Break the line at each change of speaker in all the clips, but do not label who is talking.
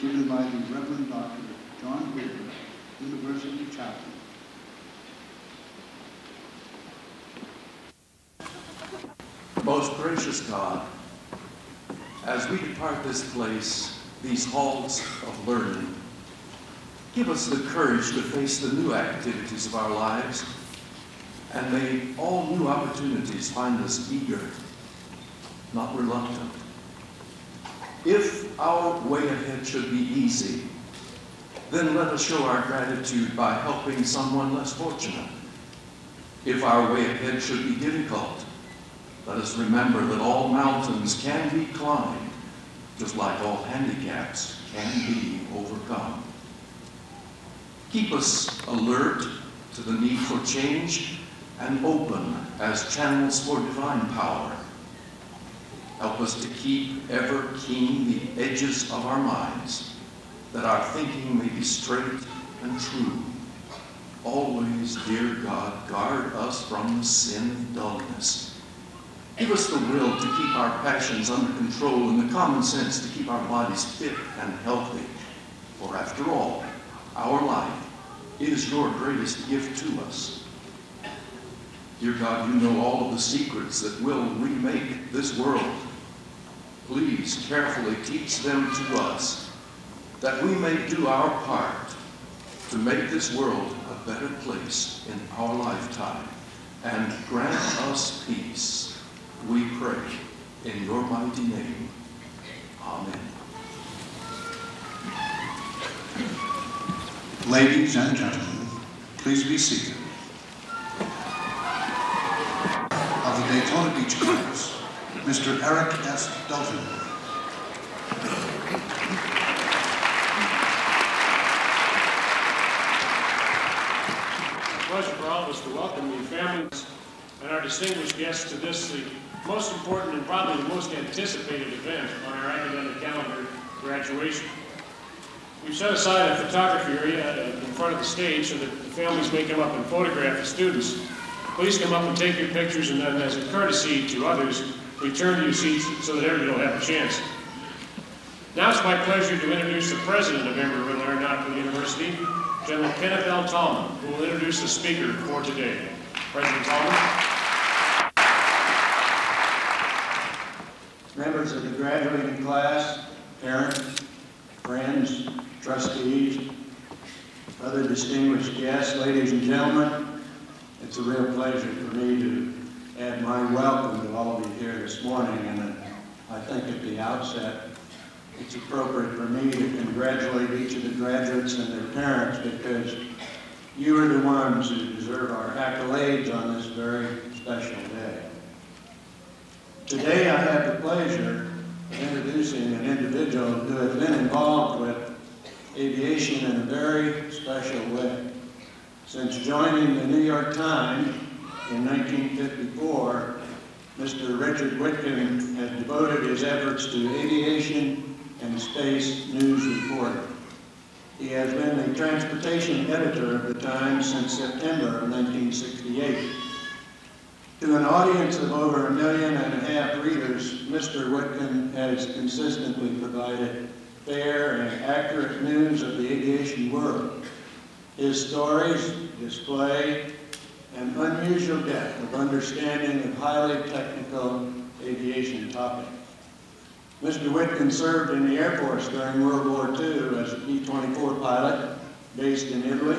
given by the Reverend Dr. John Whitmer, University Chaplain.
Most gracious God, as we depart this place, these halls of learning, give us the courage to face the new activities of our lives, and may all new opportunities find us eager, not reluctant. Way ahead should be easy, then let us show our gratitude by helping someone less fortunate. If our way ahead should be difficult, let us remember that all mountains can be climbed, just like all handicaps can be overcome. Keep us alert to the need for change and open as channels for divine power. Help us to keep ever keen the edges of our minds, that our thinking may be straight and true. Always, dear God, guard us from the sin of dullness Give us the will to keep our passions under control and the common sense to keep our bodies fit and healthy. For after all, our life is your greatest gift to us. Dear God, you know all of the secrets that will remake this world. Please carefully teach them to us that we may do our part to make this world a better place in our lifetime and grant us peace we pray in your mighty name. Amen.
Ladies and gentlemen, please be seated. Of the Daytona Beach Clubs, Mr. Eric S. Dalton.
pleasure for all of us to welcome the families and our distinguished guests to this, the most important and probably the most anticipated event on our academic calendar, graduation. We've set aside a photography area uh, in front of the stage so that the families may come up and photograph the students. Please come up and take your pictures, and then as a courtesy to others, return to your seats so that everybody will have a chance. Now it's my pleasure to introduce the president of Embry-Riddle Aeronautical University, General Kenneth L. Tallman, who will introduce the speaker for today. President Tallman.
members of the graduating class, parents, friends, trustees, other distinguished guests, ladies and gentlemen, it's a real pleasure for me to add my welcome to all of you here this morning. And I think at the outset, it's appropriate for me to congratulate each of the graduates and their parents because you are the ones who deserve our accolades on this very special day. Today I have the pleasure of introducing an individual who has been involved with aviation in a very special way. Since joining the New York Times in 1954, Mr. Richard Witkin has devoted his efforts to aviation and space news reporting. He has been the transportation editor of the Times since September of 1968. To an audience of over a million and a half readers, Mr. Witkin has consistently provided fair and accurate news of the aviation world. His stories display an unusual depth of understanding of highly technical aviation topics. Mr. Witkin served in the Air Force during World War II as a B-24 pilot based in Italy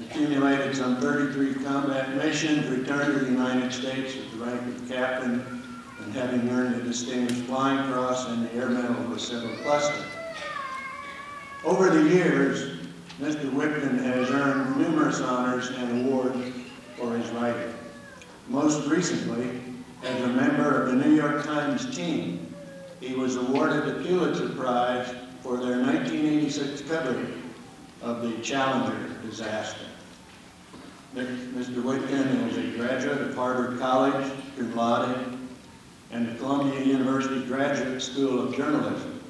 accumulated some 33 combat missions, returned to the United States with the rank of captain and having earned a Distinguished Flying Cross and the Air Medal of the Civil Cluster. Over the years, Mr. Witkin has earned numerous honors and awards for his writing. Most recently, as a member of the New York Times team, he was awarded the Pulitzer Prize for their 1986 coverage of the Challenger disaster. Mr. Witkin is a graduate of Harvard College, cum laude, and the Columbia University Graduate School of Journalism.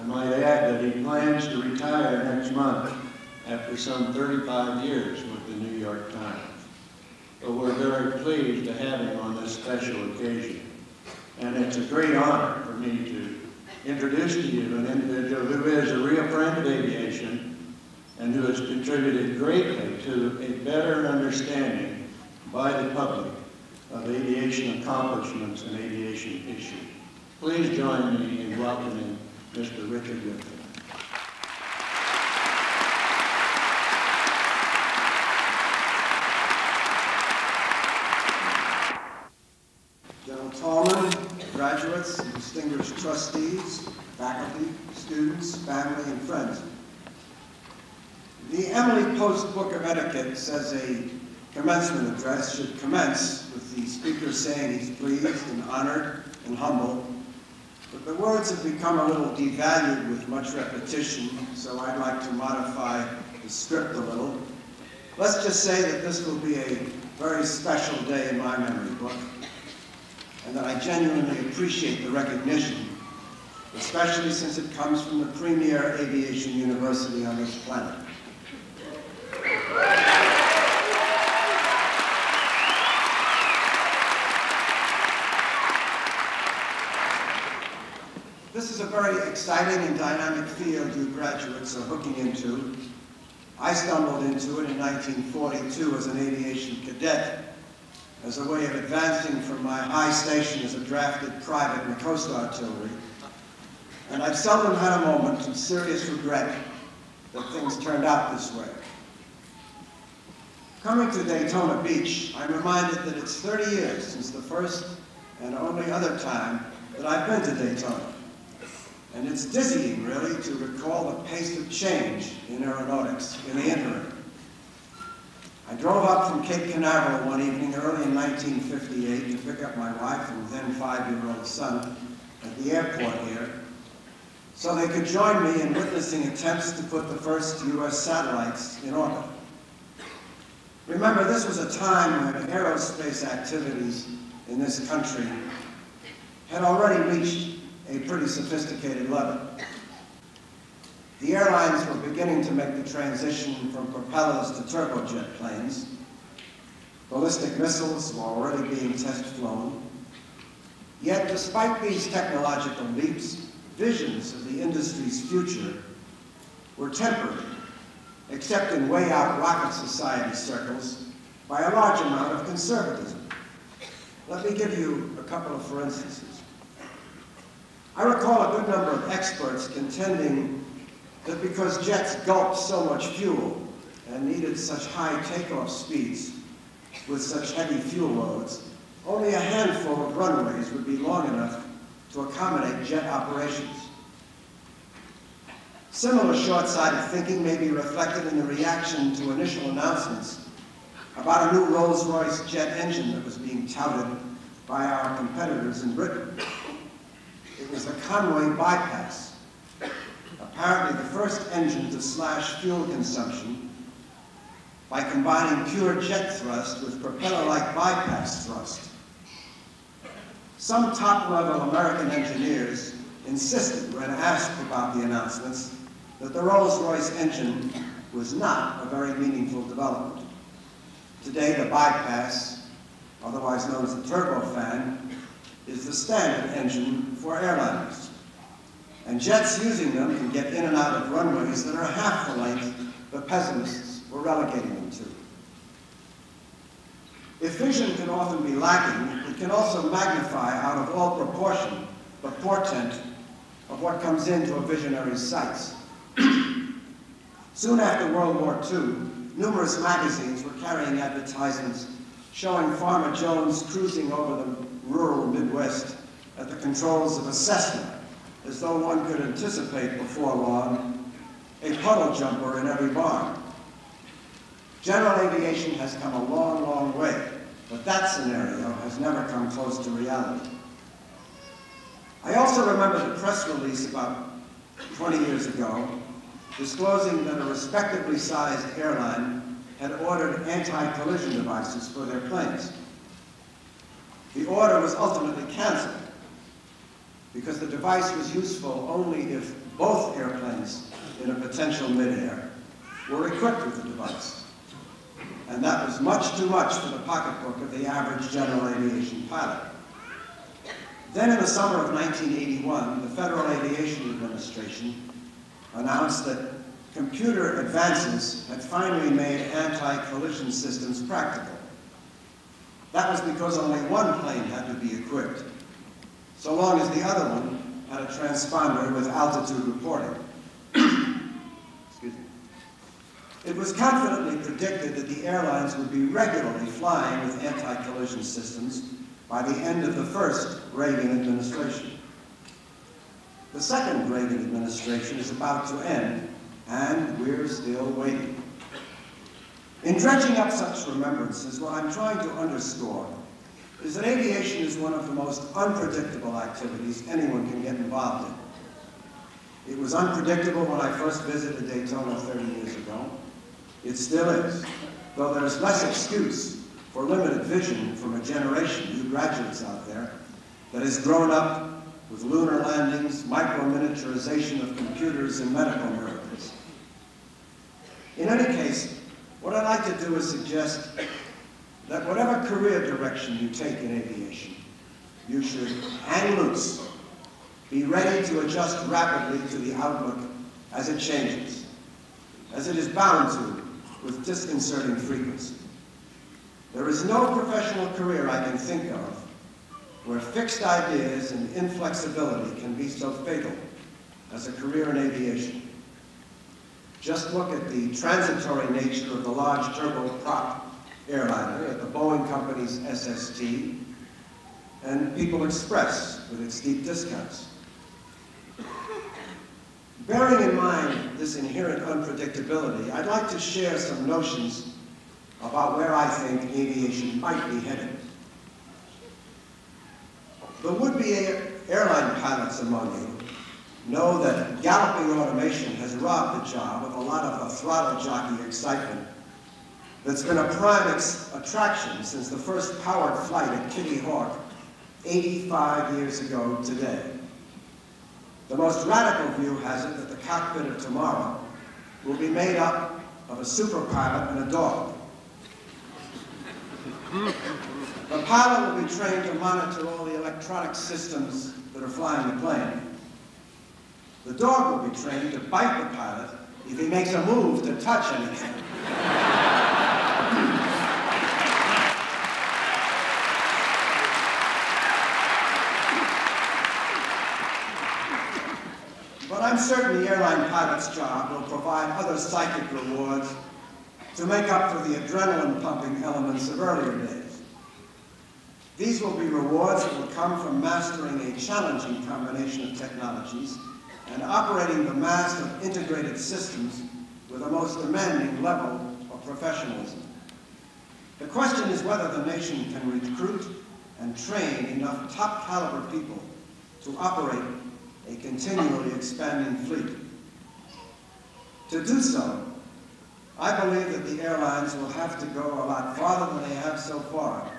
I might add that he plans to retire next month after some 35 years with the New York Times. But we're very pleased to have him on this special occasion. And it's a great honor for me to introduce to you an individual who is a real friend of aviation and who has contributed greatly to a better understanding by the public of aviation accomplishments and aviation issues. Please join me in welcoming Mr. Richard Whitfield.
General Tallman, graduates, and distinguished trustees, faculty, students, family, and friends. The Emily Post Book of Etiquette says a commencement address should commence with the speaker saying he's pleased and honored and humble. But the words have become a little devalued with much repetition, so I'd like to modify the script a little. Let's just say that this will be a very special day in my memory book and that I genuinely appreciate the recognition, especially since it comes from the premier aviation university on this planet. This is a very exciting and dynamic field you graduates are hooking into. I stumbled into it in 1942 as an aviation cadet as a way of advancing from my high station as a drafted private in the Coast Artillery. And I've seldom had a moment of serious regret that things turned out this way. Coming to Daytona Beach, I'm reminded that it's 30 years since the first and only other time that I've been to Daytona. And it's dizzying, really, to recall the pace of change in aeronautics in the interim. I drove up from Cape Canaveral one evening early in 1958 to pick up my wife and then five-year-old son at the airport here, so they could join me in witnessing attempts to put the first U.S. satellites in orbit. Remember, this was a time when aerospace activities in this country had already reached a pretty sophisticated level. The airlines were beginning to make the transition from propellers to turbojet planes. Ballistic missiles were already being test flown. Yet, despite these technological leaps, visions of the industry's future were tempered, except in way out rocket society circles, by a large amount of conservatism. Let me give you a couple of for instances. I recall a good number of experts contending that because jets gulped so much fuel and needed such high takeoff speeds with such heavy fuel loads, only a handful of runways would be long enough to accommodate jet operations. Similar short-sighted thinking may be reflected in the reaction to initial announcements about a new Rolls-Royce jet engine that was being touted by our competitors in Britain. It was the Conway bypass, apparently the first engine to slash fuel consumption by combining pure jet thrust with propeller-like bypass thrust. Some top-level American engineers insisted when asked about the announcements that the Rolls-Royce engine was not a very meaningful development. Today, the bypass, otherwise known as the turbofan, is the standard engine for airliners. And jets using them can get in and out of runways that are half the length the pessimists were relegating them to. If vision can often be lacking, it can also magnify out of all proportion the portent of what comes into a visionary's sights. Soon after World War II, numerous magazines were carrying advertisements showing Farmer Jones cruising over the rural Midwest at the controls of a Cessna, as though one could anticipate before long a puddle jumper in every barn. General aviation has come a long, long way, but that scenario has never come close to reality. I also remember the press release about 20 years ago disclosing that a respectably sized airline had ordered anti-collision devices for their planes. The order was ultimately canceled because the device was useful only if both airplanes in a potential midair were equipped with the device. And that was much too much for the pocketbook of the average general aviation pilot. Then in the summer of 1981, the Federal Aviation Administration announced that computer advances had finally made anti-collision systems practical. That was because only one plane had to be equipped, so long as the other one had a transponder with altitude reporting. Excuse me. It was confidently predicted that the airlines would be regularly flying with anti-collision systems by the end of the first Reagan administration. The second Reagan administration is about to end, and we're still waiting. In dredging up such remembrances, what I'm trying to underscore is that aviation is one of the most unpredictable activities anyone can get involved in. It was unpredictable when I first visited Daytona 30 years ago. It still is, though there's less excuse for limited vision from a generation, you graduates out there, that has grown up with lunar landings, micro-miniaturization of computers, and medical miracles. In any case, what I'd like to do is suggest that whatever career direction you take in aviation, you should hang loose, be ready to adjust rapidly to the outlook as it changes, as it is bound to with disconcerting frequency. There is no professional career I can think of where fixed ideas and inflexibility can be so fatal as a career in aviation. Just look at the transitory nature of the large turboprop airliner at the Boeing Company's SST and People Express with its deep discounts. Bearing in mind this inherent unpredictability, I'd like to share some notions about where I think aviation might be headed. The would-be airline pilots among you know that galloping automation has robbed the job of a lot of the throttle jockey excitement that's been a prime attraction since the first powered flight at Kitty Hawk 85 years ago today. The most radical view has it that the cockpit of tomorrow will be made up of a super pilot and a dog. The pilot will be trained to monitor all the electronic systems that are flying the plane. The dog will be trained to bite the pilot if he makes a move to touch anything. I'm certain the airline pilot's job will provide other psychic rewards to make up for the adrenaline-pumping elements of earlier days. These will be rewards that will come from mastering a challenging combination of technologies and operating the mass of integrated systems with a most demanding level of professionalism. The question is whether the nation can recruit and train enough top caliber people to operate a continually expanding fleet. To do so, I believe that the airlines will have to go a lot farther than they have so far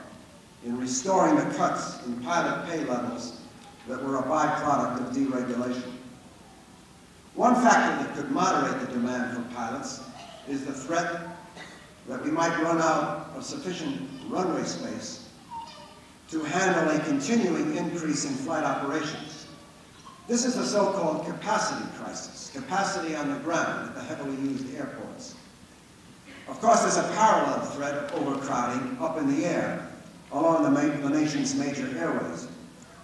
in restoring the cuts in pilot pay levels that were a byproduct of deregulation. One factor that could moderate the demand for pilots is the threat that we might run out of sufficient runway space to handle a continuing increase in flight operations. This is a so-called capacity crisis, capacity on the ground at the heavily used airports. Of course, there's a parallel threat of overcrowding up in the air along the, the nation's major airways,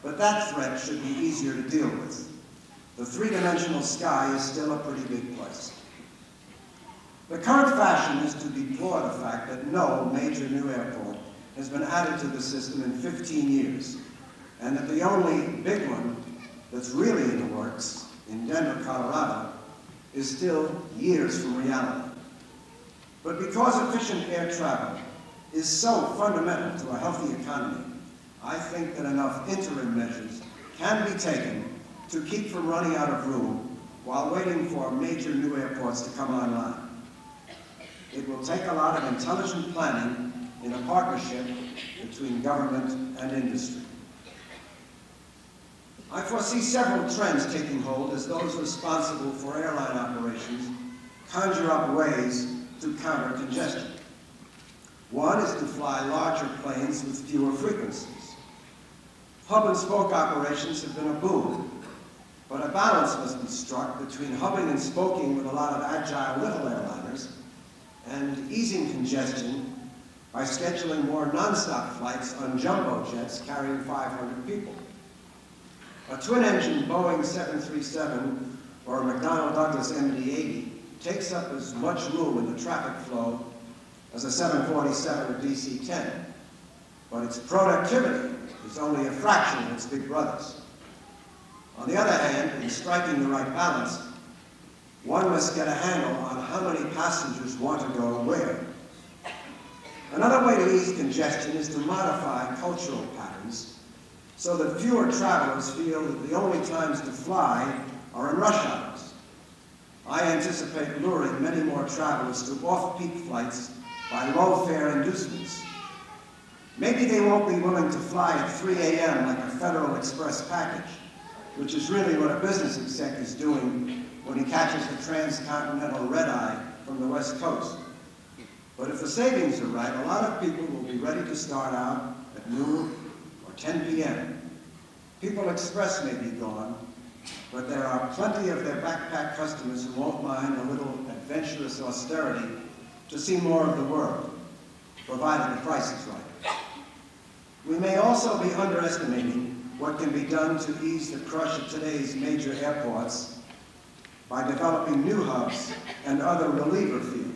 but that threat should be easier to deal with. The three-dimensional sky is still a pretty big place. The current fashion is to deplore the fact that no major new airport has been added to the system in 15 years, and that the only big one that's really in the works in Denver, Colorado, is still years from reality. But because efficient air travel is so fundamental to a healthy economy, I think that enough interim measures can be taken to keep from running out of room while waiting for major new airports to come online. It will take a lot of intelligent planning in a partnership between government and industry. I foresee several trends taking hold as those responsible for airline operations conjure up ways to counter congestion. One is to fly larger planes with fewer frequencies. Hub and spoke operations have been a boom, but a balance must be struck between hubbing and spoking with a lot of agile little airliners and easing congestion by scheduling more nonstop flights on jumbo jets carrying 500 people. A twin-engine Boeing 737 or a McDonnell Douglas MD-80 takes up as much room in the traffic flow as a 747 or DC-10, but its productivity is only a fraction of its big brothers. On the other hand, in striking the right balance, one must get a handle on how many passengers want to go where. Another way to ease congestion is to modify cultural patterns so that fewer travelers feel that the only times to fly are in rush hours. I anticipate luring many more travelers to off-peak flights by low-fare inducements. Maybe they won't be willing to fly at 3 a.m. like a Federal Express package, which is really what a business exec is doing when he catches the transcontinental red-eye from the West Coast. But if the savings are right, a lot of people will be ready to start out at noon or 10 p.m. People Express may be gone, but there are plenty of their backpack customers who won't mind a little adventurous austerity to see more of the world, provided the price is right. We may also be underestimating what can be done to ease the crush of today's major airports by developing new hubs and other reliever fields.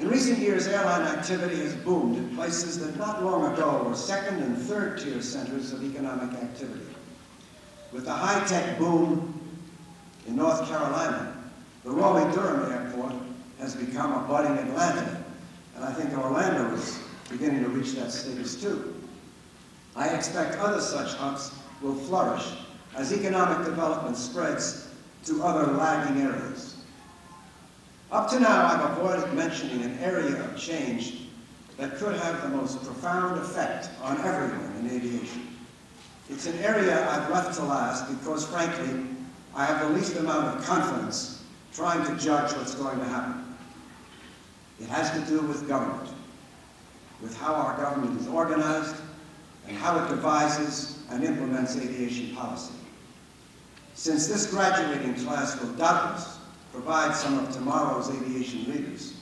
In recent years, airline activity has boomed in places that not long ago were second and third tier centers of economic activity. With the high-tech boom in North Carolina, the Raleigh-Durham Airport has become a budding Atlanta, and I think Orlando is beginning to reach that status too. I expect other such hubs will flourish as economic development spreads to other lagging areas. Up to now, I've avoided mentioning an area of change that could have the most profound effect on everyone in aviation. It's an area I've left to last because, frankly, I have the least amount of confidence trying to judge what's going to happen. It has to do with government, with how our government is organized and how it devises and implements aviation policy. Since this graduating class will doubtless provide some of tomorrow's aviation leaders,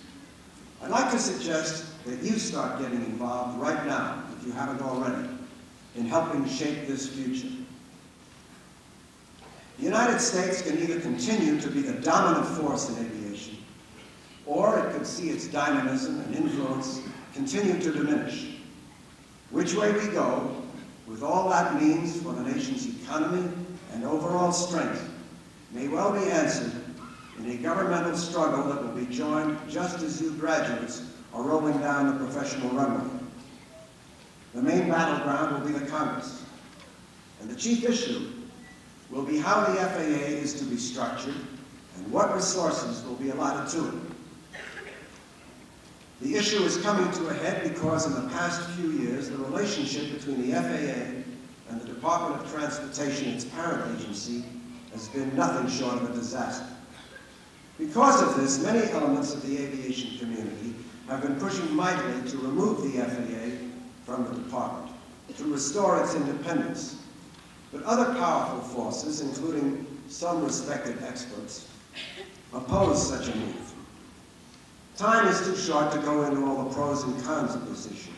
I'd like to suggest that you start getting involved right now, if you haven't already, in helping shape this future. The United States can either continue to be the dominant force in aviation, or it could see its dynamism and influence continue to diminish. Which way we go, with all that means for the nation's economy and overall strength, may well be answered in a governmental struggle that will be joined just as you graduates are rolling down the professional runway. The main battleground will be the Congress, and the chief issue will be how the FAA is to be structured and what resources will be allotted to it. The issue is coming to a head because in the past few years, the relationship between the FAA and the Department of Transportation, its parent agency, has been nothing short of a disaster. Because of this, many elements of the aviation community have been pushing mightily to remove the FAA from the department, to restore its independence. But other powerful forces, including some respected experts, oppose such a move. Time is too short to go into all the pros and cons of this issue.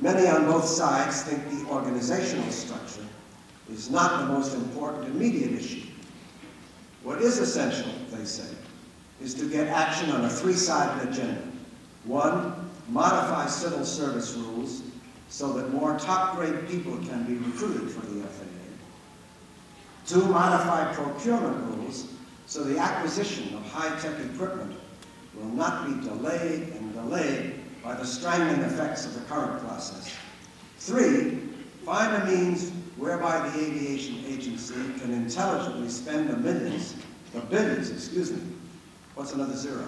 Many on both sides think the organizational structure is not the most important immediate issue. What is essential, they say, is to get action on a three-sided agenda. One, modify civil service rules so that more top-grade people can be recruited for the FAA. Two, modify procurement rules so the acquisition of high-tech equipment will not be delayed and delayed by the strangling effects of the current process. Three, find a means whereby the aviation agency can intelligently spend the millions, the billions, excuse me, what's another zero?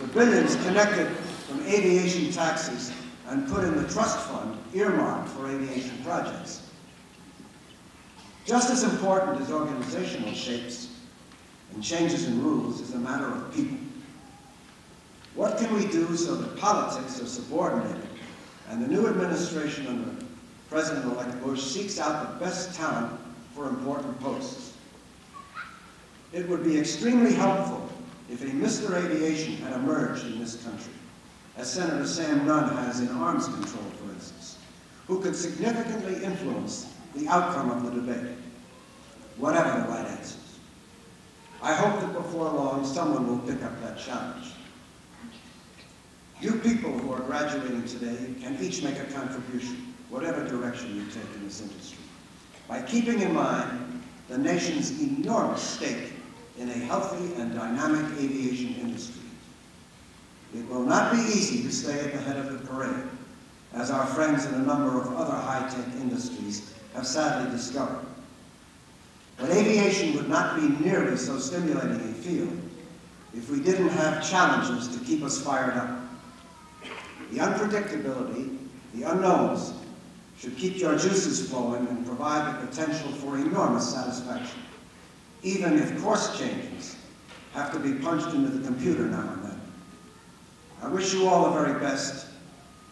The billions connected from aviation taxes and put in the trust fund earmarked for aviation projects. Just as important as organizational shapes and changes in rules is a matter of people. What can we do so that politics are subordinated and the new administration under President-elect Bush seeks out the best talent for important posts. It would be extremely helpful if a Mr. Aviation had emerged in this country, as Senator Sam Nunn has in arms control, for instance, who could significantly influence the outcome of the debate, whatever the right answers. I hope that before long, someone will pick up that challenge. You people who are graduating today can each make a contribution, whatever direction you take in this industry, by keeping in mind the nation's enormous stake in a healthy and dynamic aviation industry. It will not be easy to stay at the head of the parade, as our friends in a number of other high-tech industries have sadly discovered. But aviation would not be nearly so stimulating a field if we didn't have challenges to keep us fired up. The unpredictability, the unknowns, should keep your juices flowing and provide the potential for enormous satisfaction, even if course changes have to be punched into the computer now and then. I wish you all the very best.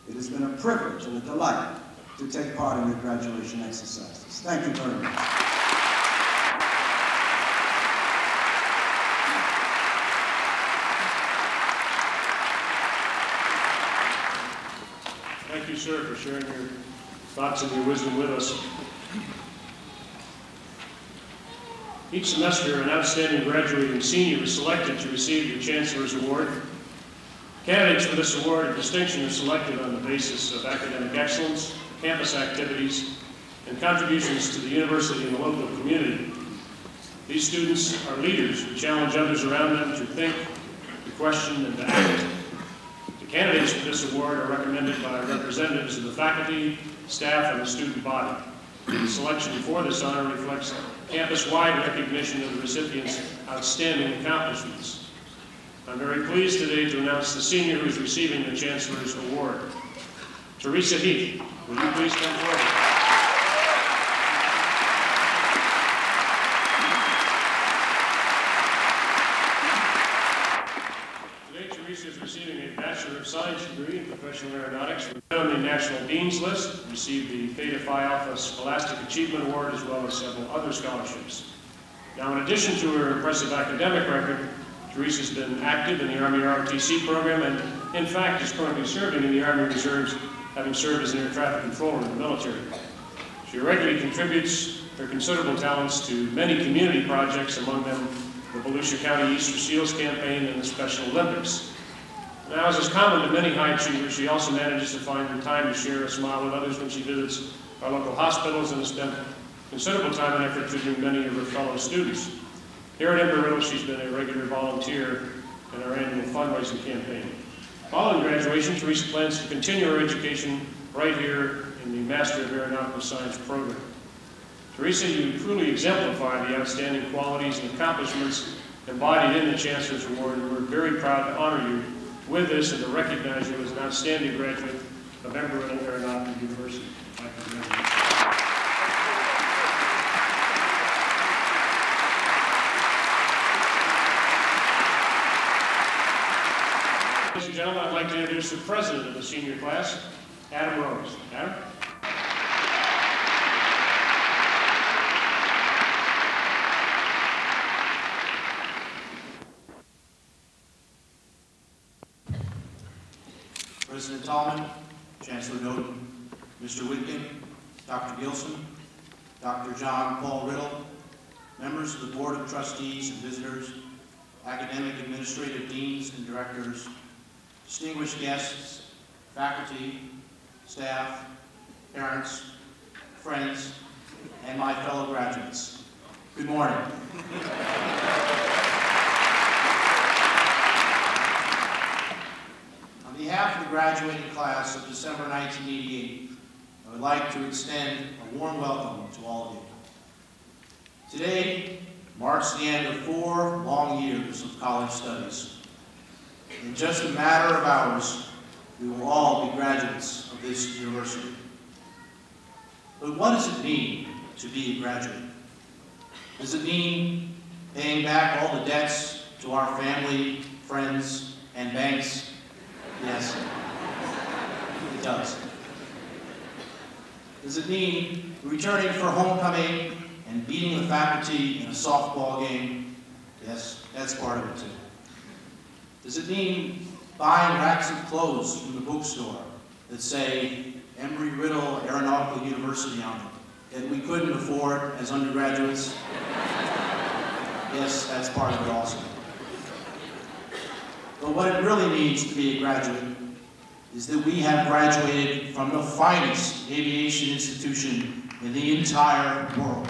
It has been a privilege and a delight to take part in your graduation exercises. Thank you very much.
Thank you, sir, for sharing your thoughts and your wisdom with us. Each semester, an outstanding graduating senior is selected to receive the Chancellor's Award. Candidates for this award of distinction are selected on the basis of academic excellence, campus activities, and contributions to the university and the local community. These students are leaders who challenge others around them to think, to question, and to act. The candidates for this award are recommended by representatives of the faculty, staff, and the student body. The selection for this honor reflects campus-wide recognition of the recipient's outstanding accomplishments. I'm very pleased today to announce the senior who is receiving the Chancellor's Award. Teresa Heath, will you please come forward? Today, Teresa is receiving a Bachelor of Science degree in Professional Aeronautics. She's been on the National Dean's List, received the Theta Phi Alpha Scholastic Achievement Award, as well as several other scholarships. Now, in addition to her impressive academic record, Teresa's been active in the Army ROTC program and, in fact, is currently serving in the Army Reserves, having served as an air traffic controller in the military. She regularly contributes her considerable talents to many community projects, among them the Volusia County Easter Seals Campaign and the Special Olympics. Now, as is common to many high achievers, she also manages to find the time to share a smile with others when she visits our local hospitals and has spent considerable time and effort tutoring many of her fellow students. Here at Embry-Riddle, she's been a regular volunteer in our annual fundraising campaign. Following graduation, Teresa plans to continue her education right here in the Master of Aeronautical Science program. Teresa, you truly exemplify the outstanding qualities and accomplishments embodied in the Chancellor's Award, and we're very proud to honor you with us and to recognize you as an outstanding graduate of Embry-Riddle Aeronautical University. Ladies and gentlemen, I'd like to introduce the president of the senior class, Adam Rose. Adam?
President Tallman, Chancellor Noden, Mr. Witkin, Dr. Gilson, Dr. John Paul Riddle, members of the Board of Trustees and visitors, academic administrative deans and directors, distinguished guests, faculty, staff, parents, friends, and my fellow graduates. Good morning. Behalf of the graduating class of December 1988, I would like to extend a warm welcome to all of you. Today marks the end of four long years of college studies. In just a matter of hours, we will all be graduates of this university. But what does it mean to be a graduate? Does it mean paying back all the debts to our family, friends, and banks Yes, it does. Does it mean returning for homecoming and beating the faculty in a softball game? Yes, that's part of it too. Does it mean buying racks of clothes from the bookstore that say Embry-Riddle Aeronautical University on them that we couldn't afford as undergraduates? Yes, that's part of it also. But what it really means to be a graduate is that we have graduated from the finest aviation institution in the entire world.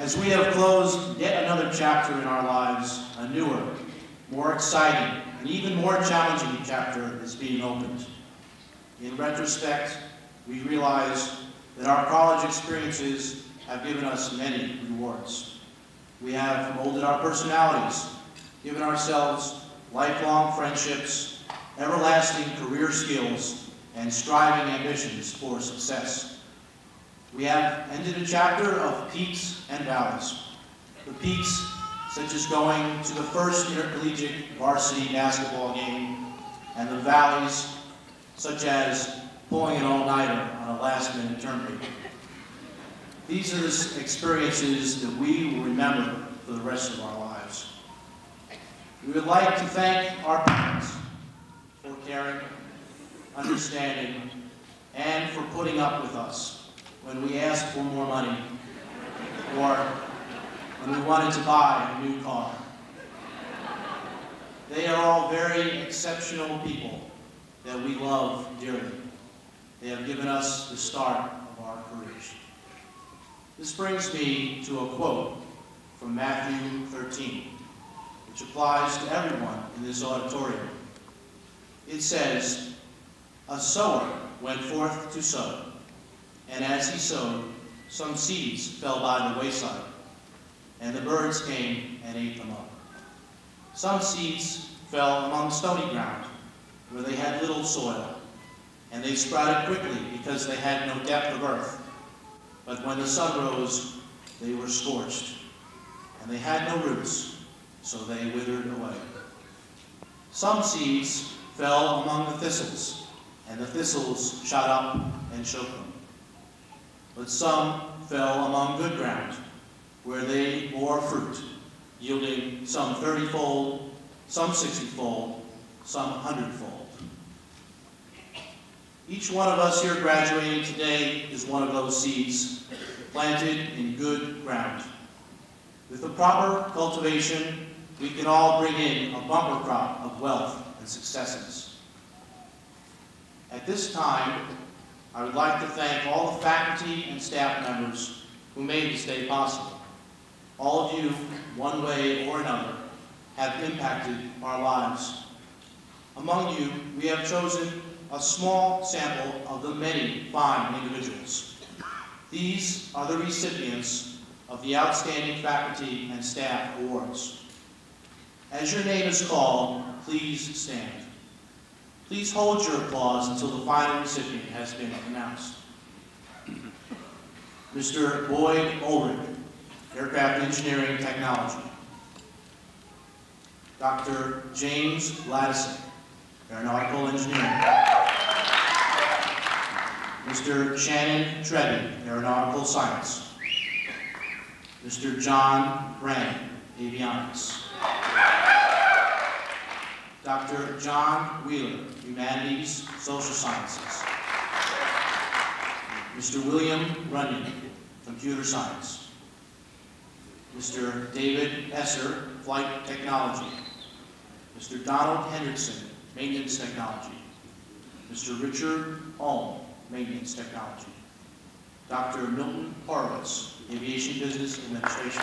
As we have closed yet another chapter in our lives, a newer, more exciting, and even more challenging chapter is being opened. In retrospect, we realize that our college experiences have given us many rewards. We have molded our personalities, given ourselves lifelong friendships, everlasting career skills, and striving ambitions for success. We have ended a chapter of peaks and valleys. The peaks, such as going to the first intercollegiate varsity basketball game, and the valleys, such as pulling an all-nighter on a last-minute paper. These are the experiences that we will remember for the rest of our lives. We would like to thank our parents for caring, understanding, and for putting up with us when we asked for more money or when we wanted to buy a new car. They are all very exceptional people that we love dearly. They have given us the start of our careers. This brings me to a quote from Matthew 13, which applies to everyone in this auditorium. It says, A sower went forth to sow, and as he sowed, some seeds fell by the wayside, and the birds came and ate them up. Some seeds fell among stony ground, where they had little soil, and they sprouted quickly because they had no depth of earth. But when the sun rose, they were scorched, and they had no roots, so they withered away. Some seeds fell among the thistles, and the thistles shot up and choked them. But some fell among good ground, where they bore fruit, yielding some thirtyfold, some sixtyfold, some hundredfold. Each one of us here graduating today is one of those seeds planted in good ground. With the proper cultivation, we can all bring in a bumper crop of wealth and successes. At this time, I would like to thank all the faculty and staff members who made this day possible. All of you, one way or another, have impacted our lives. Among you, we have chosen a small sample of the many fine individuals. These are the recipients of the Outstanding Faculty and Staff Awards. As your name is called, please stand. Please hold your applause until the final recipient has been announced. Mr. Boyd Ulrich, Aircraft Engineering Technology. Dr. James Ladison, Aeronautical Engineering. Mr. Shannon Trevi, Aeronautical Science. Mr. John Brand, Avionics. Dr. John Wheeler, Humanities, Social Sciences. Mr. William Runyon, Computer Science. Mr. David Esser, Flight Technology. Mr. Donald Hendrickson, Maintenance Technology. Mr. Richard Ulm, Maintenance Technology. Dr. Milton Horowitz, Aviation Business Administration.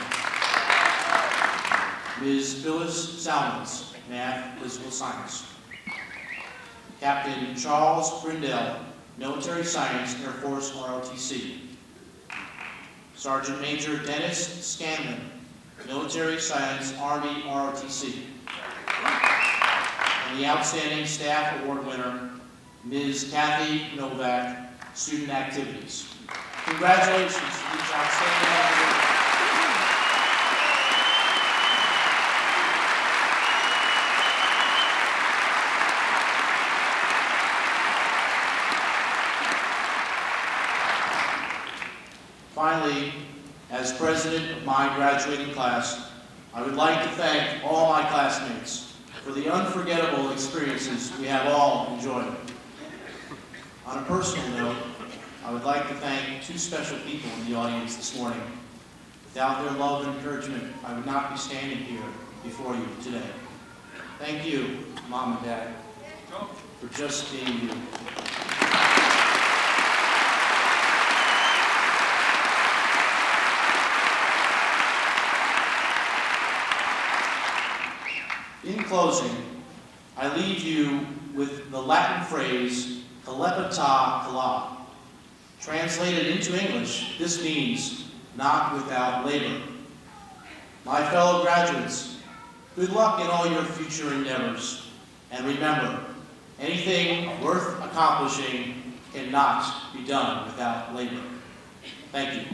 Ms. Phyllis Salmons, Math, Physical Science. Captain Charles Brindell, Military Science, Air Force ROTC. Sergeant Major Dennis Scanlon, Military Science, Army ROTC and the Outstanding Staff Award winner, Ms. Kathy Novak, Student Activities. Congratulations to each outstanding award Finally, as president of my graduating class, I would like to thank all my classmates for the unforgettable experiences we have all enjoyed. On a personal note, I would like to thank two special people in the audience this morning. Without their love and encouragement, I would not be standing here before you today. Thank you, Mom and Dad, for just being you. In closing, I leave you with the Latin phrase "calepita cala." Translated into English, this means not without labor. My fellow graduates, good luck in all your future endeavors. And remember, anything worth accomplishing cannot be done without labor. Thank you.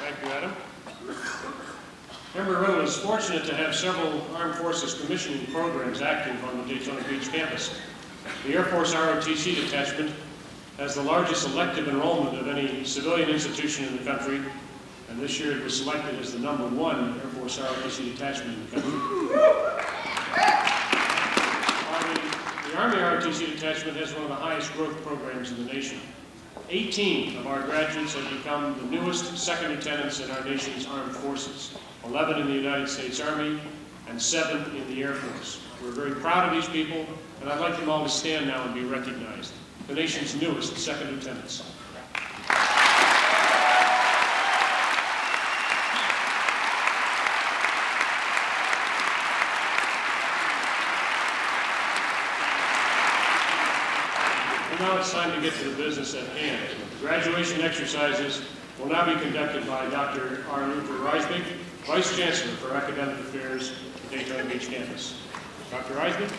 Thank you, Adam. Riddle fortunate to have several Armed Forces commissioning programs active on the Daytona Beach campus. The Air Force ROTC detachment has the largest elective enrollment of any civilian institution in the country, and this year it was selected as the number one Air Force ROTC detachment in the country. Army- The Army ROTC detachment has one of the highest growth programs in the nation. 18 of our graduates have become the newest second lieutenants in our nation's armed forces, 11 in the United States Army and 7 in the Air Force. We're very proud of these people, and I'd like them all to stand now and be recognized. The nation's newest second lieutenants. Now it's time to get to the business at hand. Graduation exercises will now be conducted by Dr. R. Luther Vice Chancellor for Academic Affairs at Daytona Beach campus. Dr. Reisbig?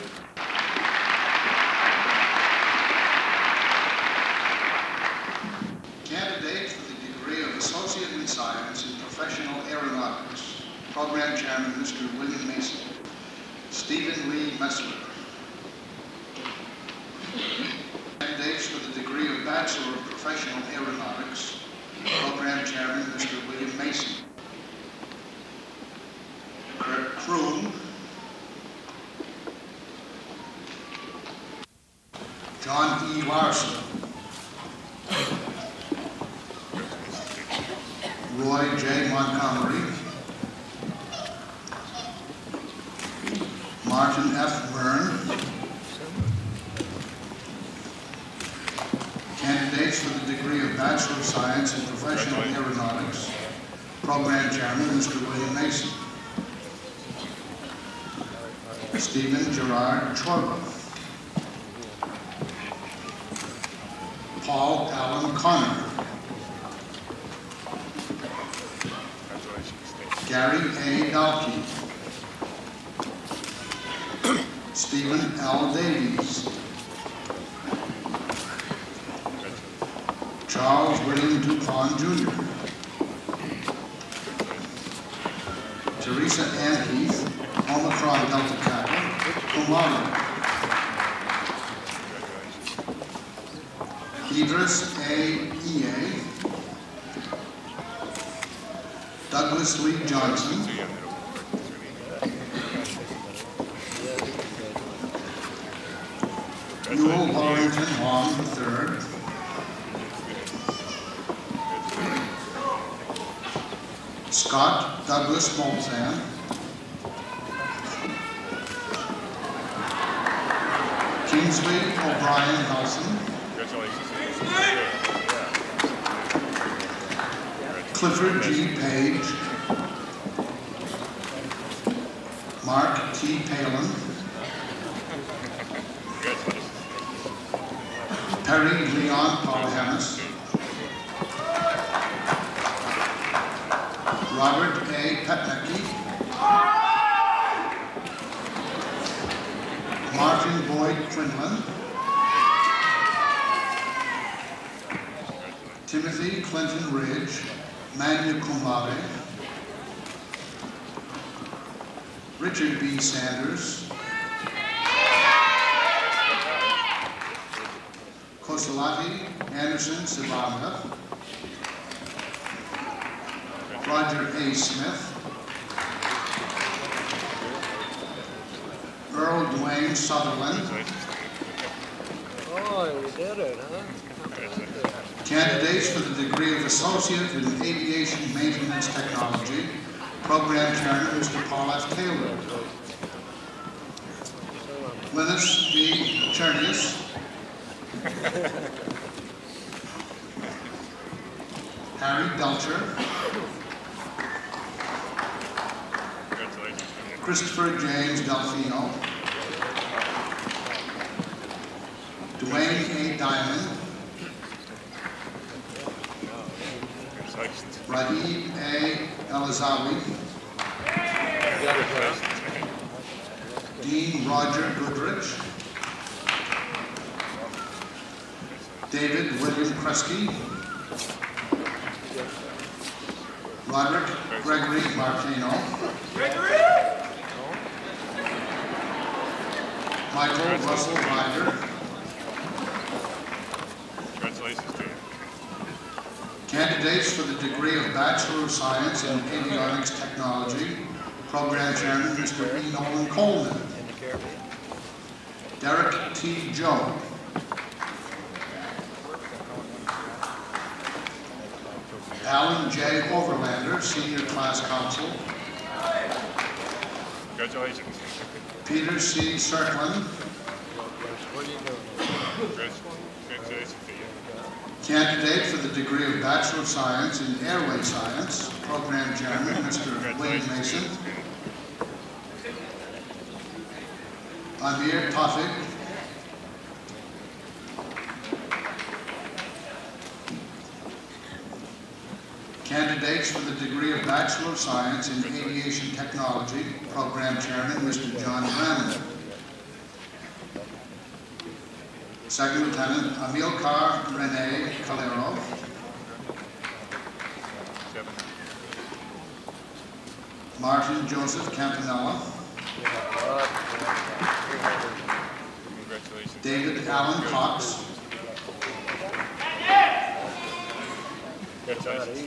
Candidate for the degree of Associate in Science in Professional Aeronautics, Program Chairman, Mr. William Mason. Stephen Lee Messler. Candidates for the degree of Professional Aeronautics, Program Chairman, Mr. William Mason. Kirk Kroom. John E. Larson. Roy J. Montgomery. Martin F. Bachelor of Science in Professional Aeronautics. Program Chairman, Mr. William Mason. Stephen Gerard Schwarber. Paul Allen Connor. Gary A. Dalkey. Stephen L. Davies. Charles William Dupont Jr. Teresa Ann Heath, Omicron Delta Kappa, cum laude. Idris A. Ea. Douglas Lee Johnson. Newell Warrington Long III. Scott Douglas Molzan. Kingsley O'Brien Nelson. Clifford G. Page. Mark T. Palin. Perry Leon Paulahamis. Robert A. Petnacki. Martin Boyd Quinlan. Timothy Clinton Ridge, magna cum laude. Richard B. Sanders. Kosalati Anderson Sabanga. Roger A. Smith. Earl Dwayne Sutherland.
Oh, we did it, huh?
Candidates for the degree of Associate in Aviation Maintenance Technology, Program Chairman, Mr. Paul F. Taylor. Linus B. Chernius. Harry Belcher. Christopher James Delfino. Dwayne A. Diamond. Raheem A. Elazawi. Dean Roger Goodrich. David William Kresge. Roderick Gregory Martino. Michael Russell Ryder.
Congratulations to you.
Candidates for the degree of Bachelor of Science in Avionics Technology, Program Chairman, Mr. E. Nolan Coleman. Derek T. Joe. Alan J. Overlander, Senior Class Council.
Congratulations.
Peter C. Cirkland.
Congrats- Congratulations to you.
Candidate for the degree of Bachelor of Science in Airway Science, Program Chairman, Mr. William Mason. Amir Tafik. Candidates for the degree of Bachelor of Science in Aviation Technology, Program Chairman, Mr. John Brannan. Second Lieutenant Amilcar Rene Calero. Martin Joseph Campanella. David Allen Cox.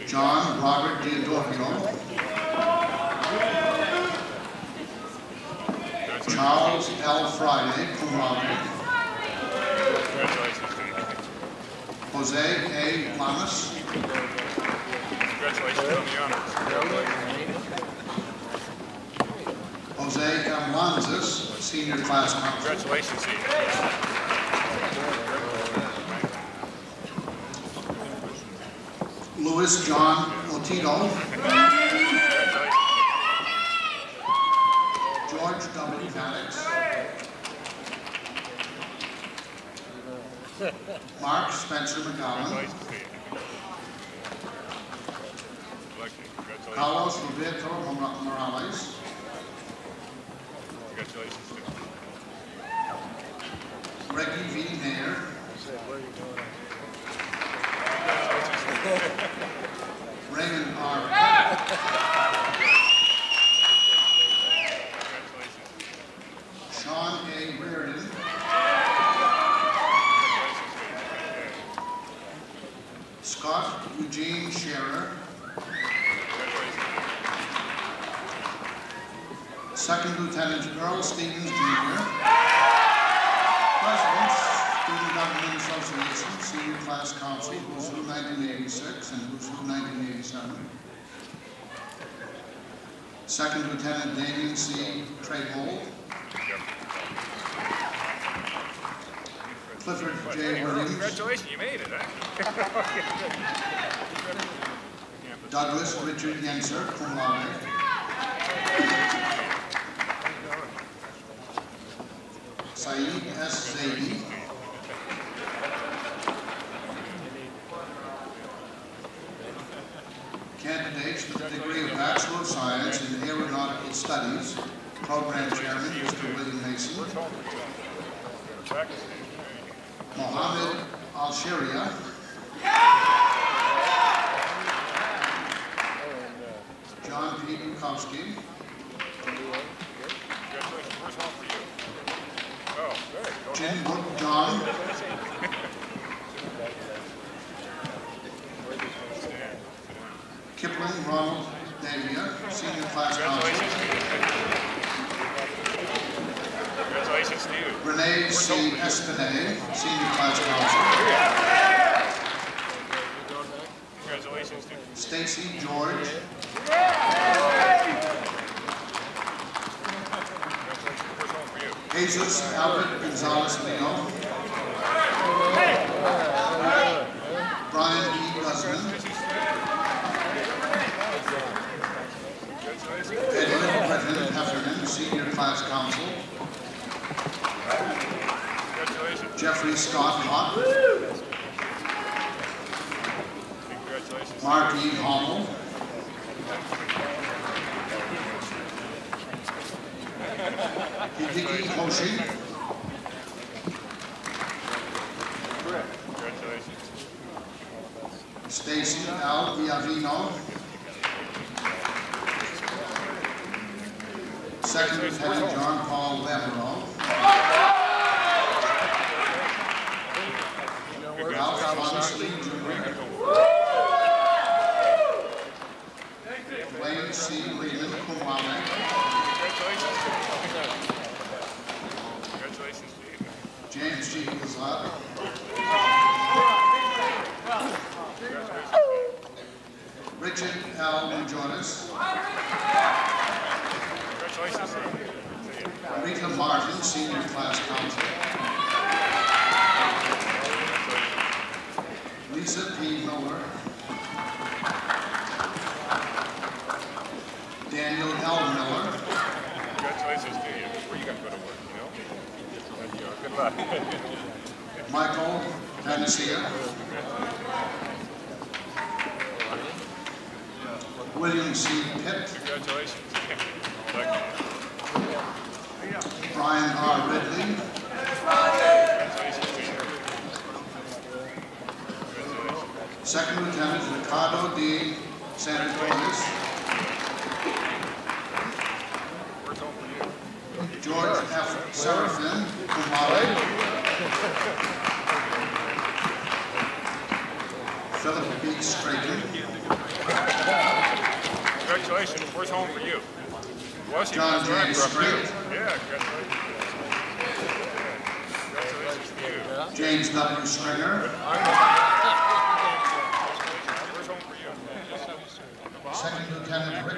John Robert.
Congratulations.
Charles L. Friday, cum laude.
Congratulations to you.
Jose A. Lamas.
Congratulations on the honors.
Jose M. Lanzas, Senior Class Council.
Congratulations you.
Louis John Lotito. George W. Maddox. Mark Spencer McGowan.
Congratulations to you. Election. Congratulations.
Carlos Roberto Mora- Morales. Reggie V. Mayer. Raymond R. 1987. Second Lieutenant Damien C. Trayvol. Clifford J. Williams.
Congratulations, you made it, huh?
Douglas Richard Yenser, cum laude. Saeed S. Zaidi. Candidates for the degree of Bachelor of Science in Aeronautical Studies, Program Chairman, Mr. William Mason. Mohammed Al-Sharia. margin, senior class counselor. Lisa P. Miller. Daniel L. Miller.
Congratulations to you. Where you going to go to work, you know? Good luck.
Michael Panacea. William C. Pitt.
Congratulations.
Second Lieutenant Ricardo D.
San
George F. Seraphin, cum laude, Philip B. Strayton.
Congratulations, where's home for you? Was
John J.
Straight. Yeah, congratulations
James W. Stringer. Lieutenant Rick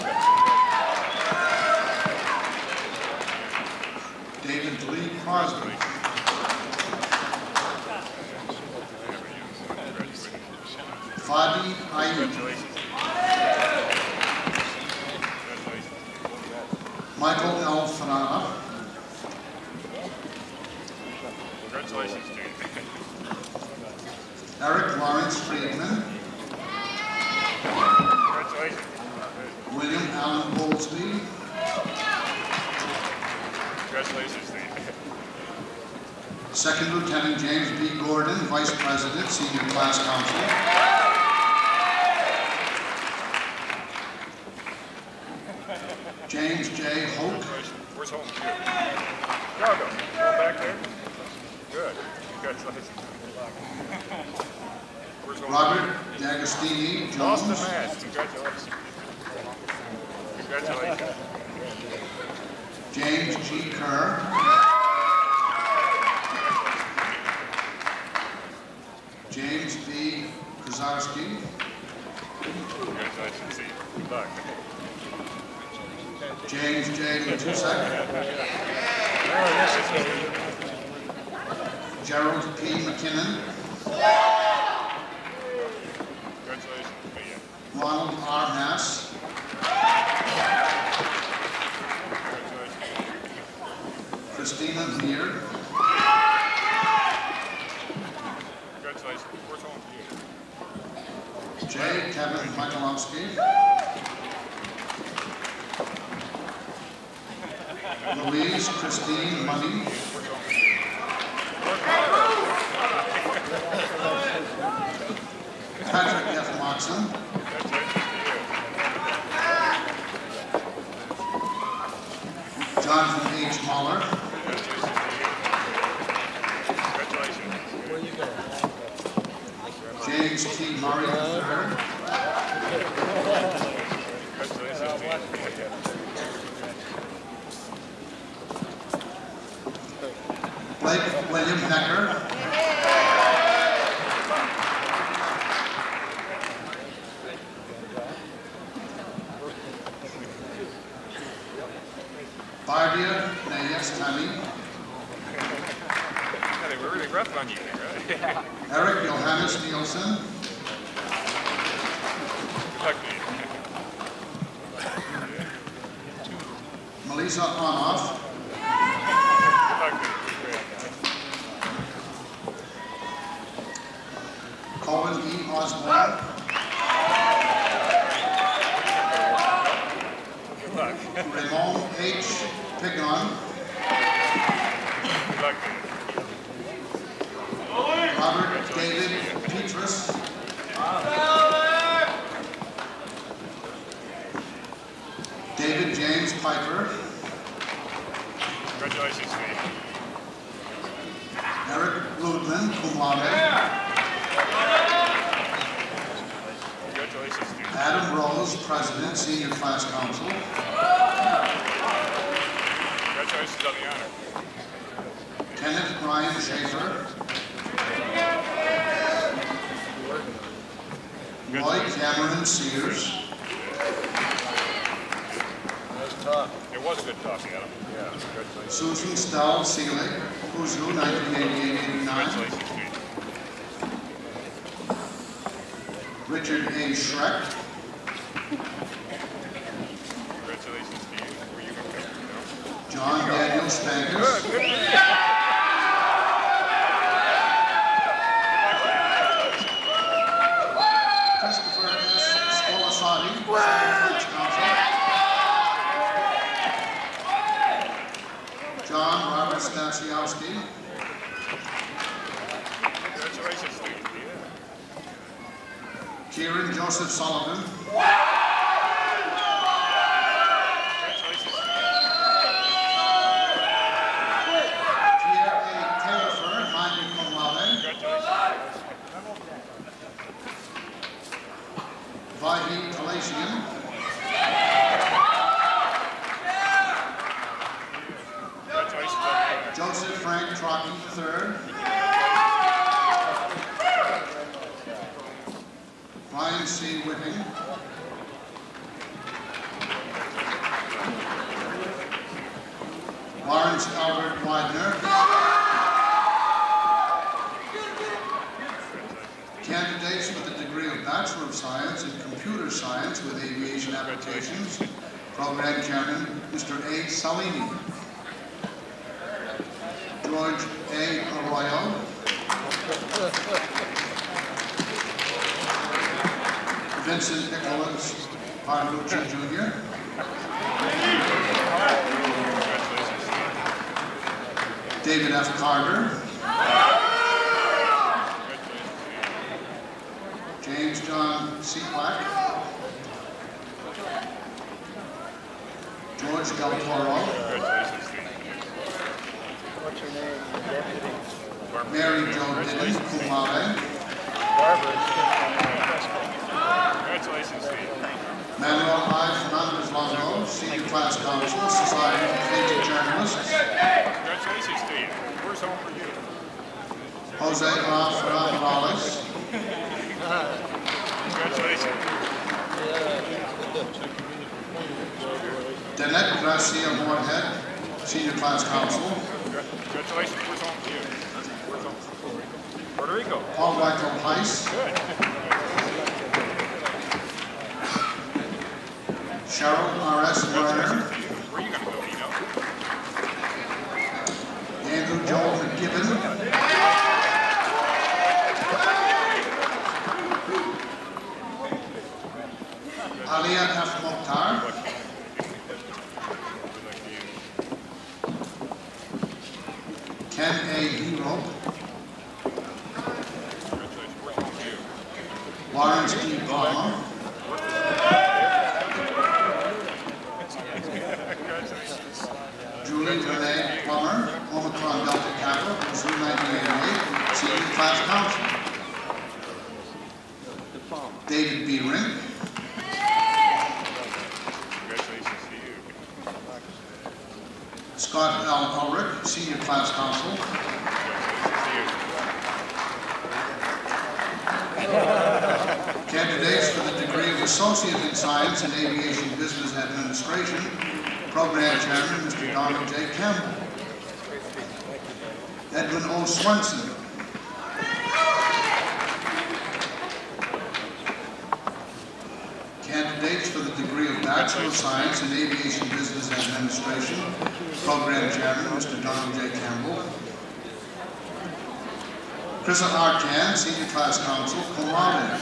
Bardia Nayes Tani,
Yeah, they were really rough on you there, right?
Eric Johannes Nielsen. Melissa Onoff. Colin E. Osborne,
Good luck.
Ramon H.
To you.
Robert David Petrus, David James Piper,
Congratulations, Steve.
Eric Ludman, cum laude, Adam Rose, President, Senior Class Council,
Congratulations on the honor.
Kenneth Ryan Schaefer, Roy Cameron Sears,
It was good talk, Adam. Yeah, congratulations.
Susan Stell Seelig, who's who, 1988-89, Richard A. Schreck,
Congratulations to you. Where you going to go?
John Daniel Spankers,
Good, good.
Christopher S. Scolasati, Senior Class Council, John Robert Stasiowski,
Congratulations, Steve. Yeah.
Kieran Joseph Sullivan,
Congratulations, Steve.
Pierre A. Taylor, magna cum laude,
Congratulations.
Vahi Talasian,
Congratulations on the honor.
Joseph Frank Trockey III, Brian C. Whitting, Lawrence Albert Widener, candidates with a degree of Bachelor of Science in Computer Science with Aviation Applications, Program Chairman, Mr. A. Salini. George A. Arroyo. Vincent Nicholas Barlucci Jr. David F. Carter.
Congratulations, Steve.
James George Del Toro,
Congratulations, Steve.
Mary Jo cum laude,
Congratulations, Steve.
Manuel I. Fernandez Longo, Senior Class Council, Society of Collegiate Journalists,
Congratulations, Steve. Where's home for you?
Jose R.
Congratulations.
Danette Garcia Moorhead, Senior Class Council,
Congratulations. Where's home for you? Where's home? Puerto Rico.
Paul Michael Heiss,
Good.
Cheryl R.S. Werner,
Where are you gonna go, you know?
Andrew Joel McGibbon, Alia F. Mokhtar, Ken A. Hero,
Congratulations. Where's home for you?
Lawrence D. Palmer,
Congratulations.
Julie Renee Plummer, Omicron Delta Kappa, Zoom 1988, Senior Class Council. David B. Rink,
Congratulations to you.
Scott L. Ulrich, Senior Class Council. Candidates for the degree of Associate in Science in Aviation Business Administration, Program Chairman, Mr. Donald J. Campbell. Edwin O. Swenson. Candidates for the degree of Bachelor of Science in Aviation Business Administration, Program Chairman, Mr. Donald J. Campbell. Chris Arcan, Senior Class Council, cum laude.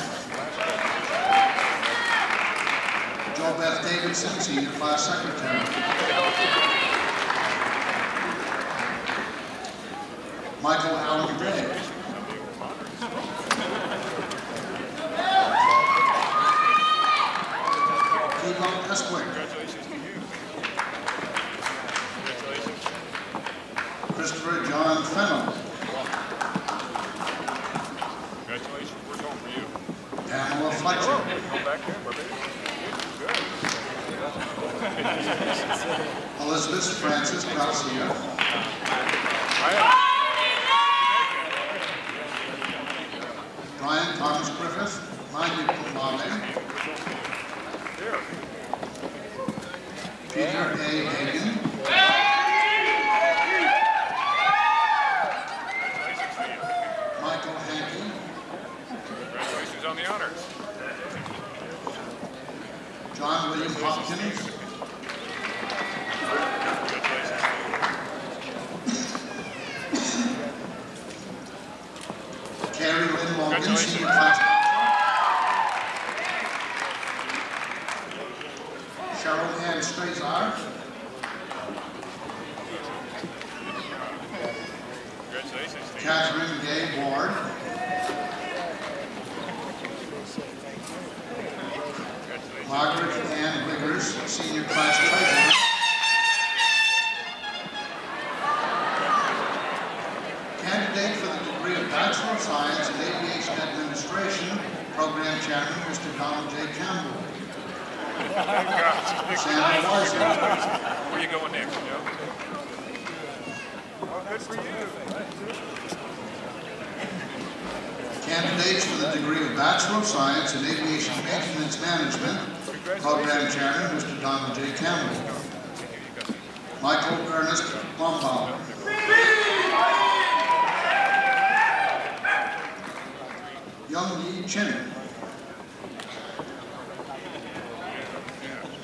Joe Beth Davidson, Senior Class Secretary. Michael Allen Gray.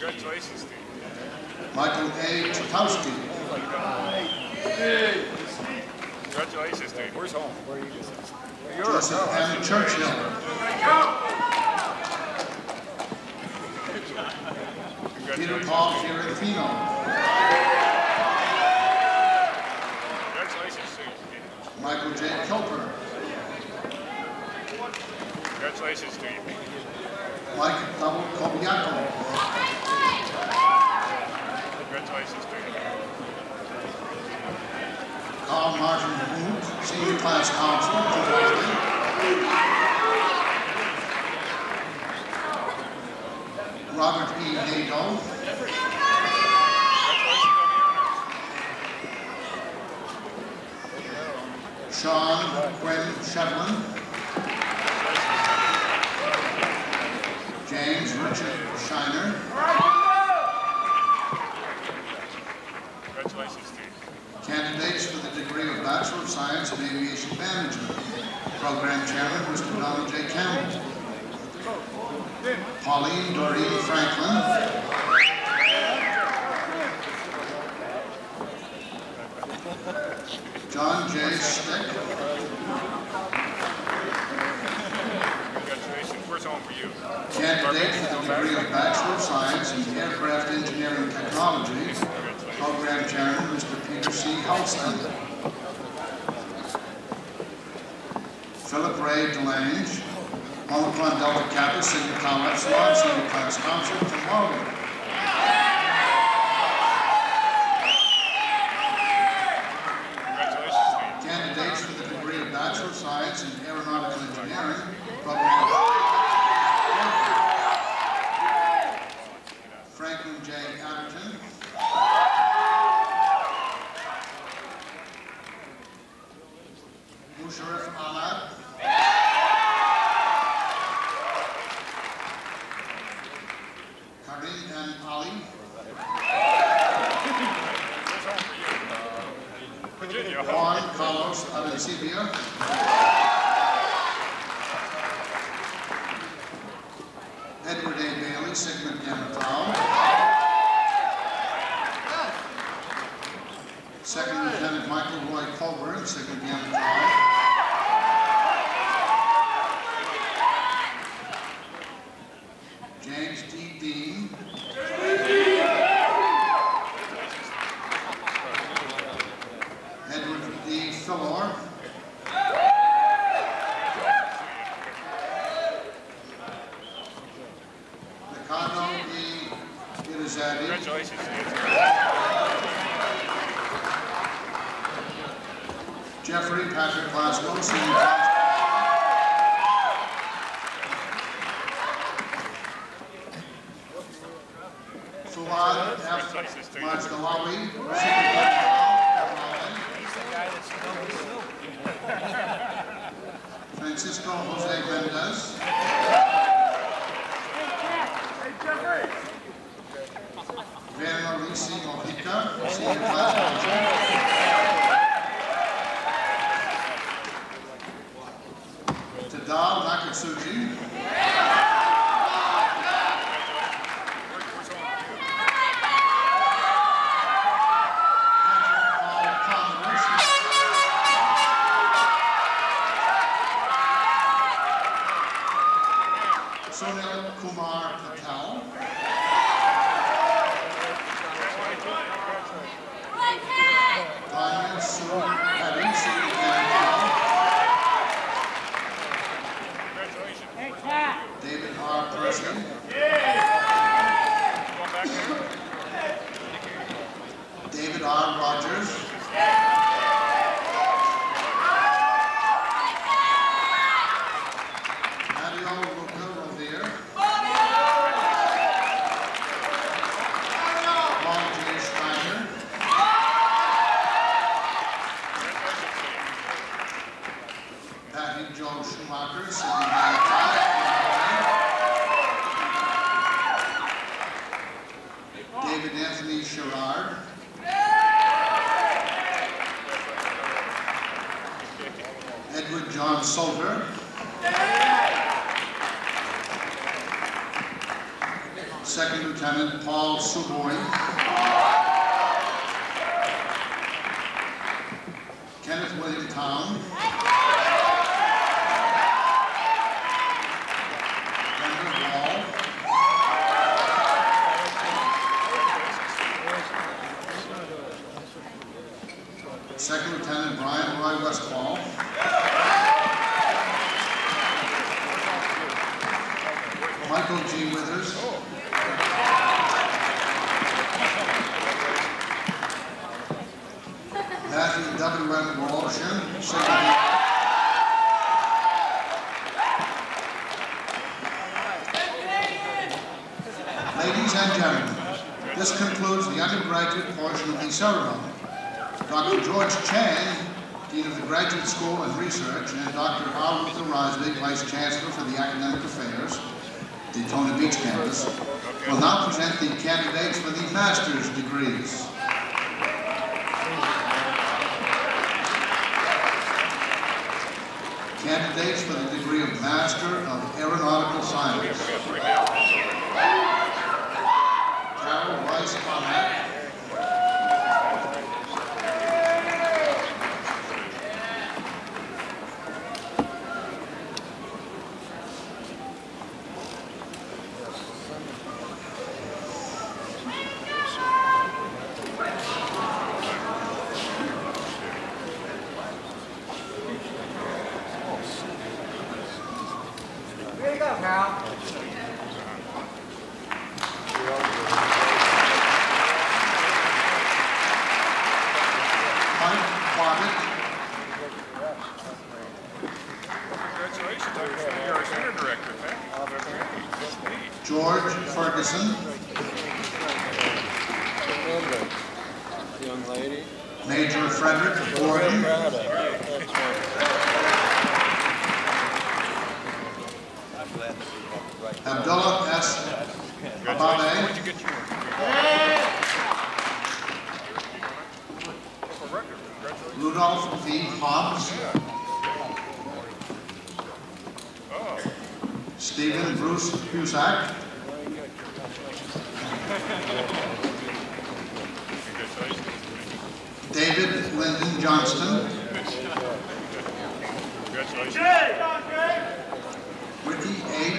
Congratulations, Steve.
Michael A. Chakowski.
Congratulations, Steve. Where's home? Where are you?
Joseph M. Churchill. Peter
Congratulations.
Paul Fiorentino.
Congratulations, Steve.
Michael J. Kilper.
Congratulations, Steve.
Mike W. Kobiaco.
Congratulations to you.
Carl Martin Hook, Senior Class Council, Robert E. Nato,
Congratulations on the honors.
Sean Quinn Shevlin, James Richard Shiner,
Congratulations to you.
candidates for the degree of Bachelor of Science in Aviation Management. Program Chairman, Mr. Donald J. Campbell. Pauline Doreen Franklin. John J. Stick,
Congratulations. Where's home for you?
candidate for the degree of Bachelor of Science in Aircraft Engineering Technology. Program Chairman, Mr. Peter C. Halston. Philip Ray Delange, Omicron Delta Kappa, Sigma Tau Epsilon, Senior Class from Walden.
Congratulations to you.
Candidates for the degree of Bachelor of Science in Aeronautical Engineering. Program Franklin J. Atherton. Musharraf Ahmad. Karim N. Ali.
Where's home for you? Virginia.
Juan Carlos Arencibia. Edward A. Bailey, Sigma Gamma Tau. Second Lieutenant Michael Roy Colburn, Gamma Tau. Town.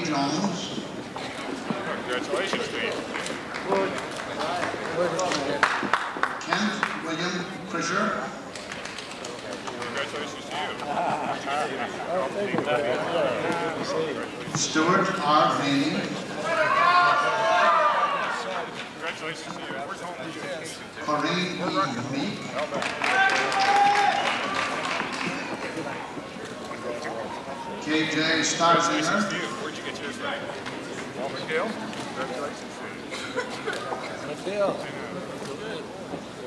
Jones.
Congratulations to you.
Kent William Fisher.
Congratulations to you.
Stuart R. Manning.
Congratulations to you.
Corinne E. Meek. KJ Starzinger.
Dale. Congratulations. Dale.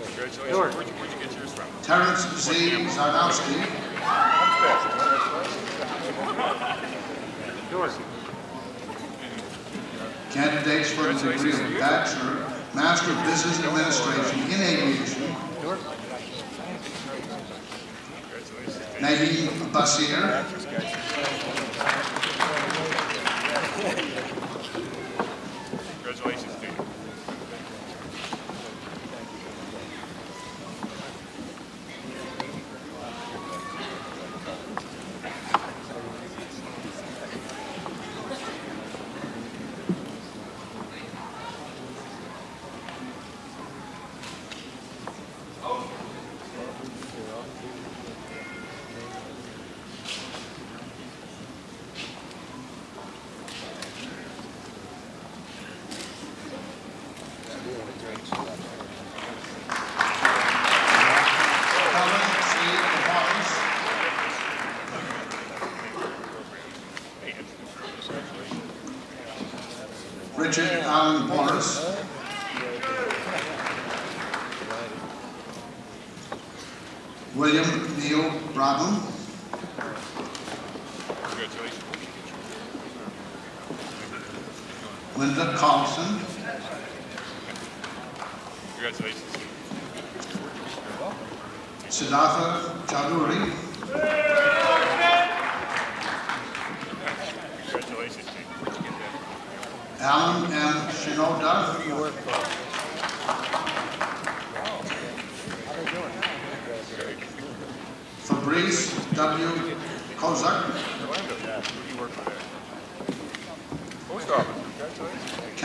Congratulations. Where'd you, where'd you, get yours from?
Terrence Z. Zarnowski. Candidates for the degree of Bachelor, Master of Business Administration in Aviation. Naheem Basir.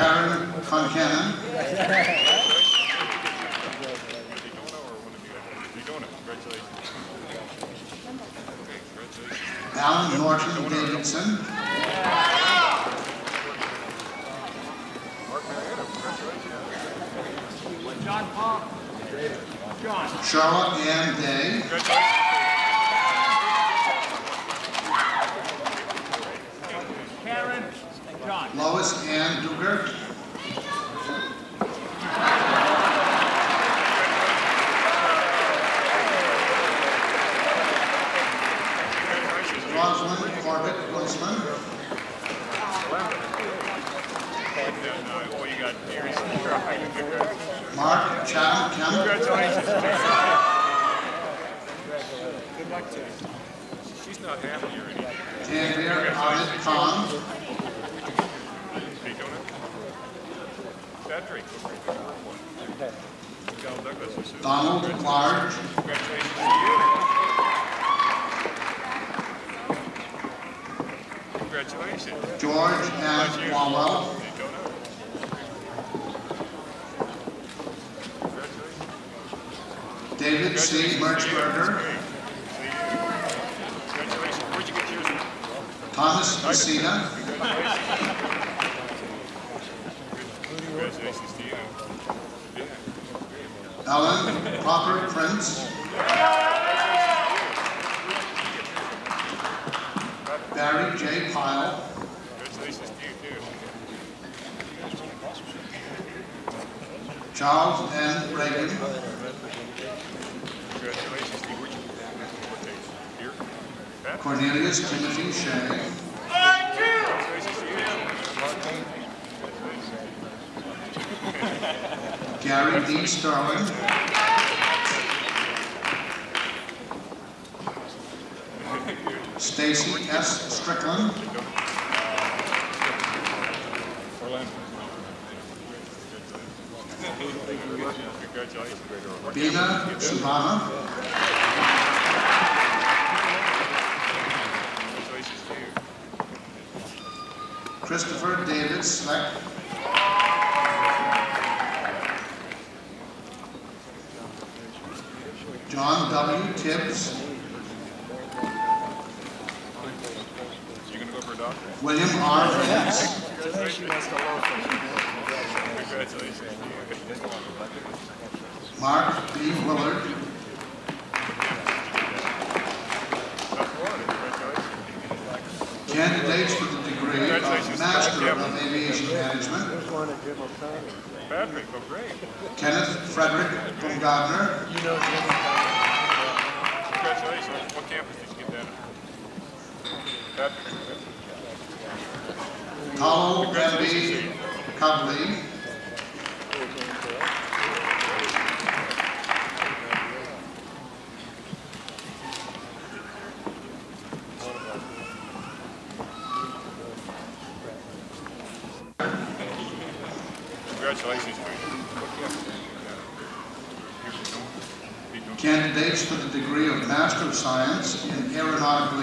Karen
Conchanan.
Alan Norton Davidson.
John Paul. John.
Charlotte Ann Day. Mark Kemp,
Congratulations. Good luck to you. She's not happy or anything.
Tanvir Ahmed Khan,
Are you doing it? Patrick. Cal Douglas, or Sue?
Donald Large,
Congratulations to you. Congratulations.
George M.
you.
Walwell,
Daytona. Congratulations.
David C. Merchberger,
Great. See you. Congratulations. Where'd you get yours?
Thomas Messina,
Congratulations to you. Yeah.
Ellen Popper Prince, Barry J. Pyle,
Congratulations to you too.
Charles N. Reagan,
Congratulations to you. Where'd you get that? What taste? Here? Pat?
Cornelius Timothy Shea. Gary D. Starling. Stacy S. Strickland. Bina Subana,
Congratulations to you.
Christopher David John W. Tibbs? William R.
You.
Mark B. Willard,
South Florida, congratulations.
candidates for the degree of Master of Aviation Management,
Patrick, oh great.
Kenneth Frederick Gardner,
Congratulations. What campus did you get that at? Patrick.
Paulo M.
Congratulations to you.
Cudley,
Congratulations to you. What campus did you get that at? Here's the door. Keep going.
candidates for the degree of Master of Science in Aeronautical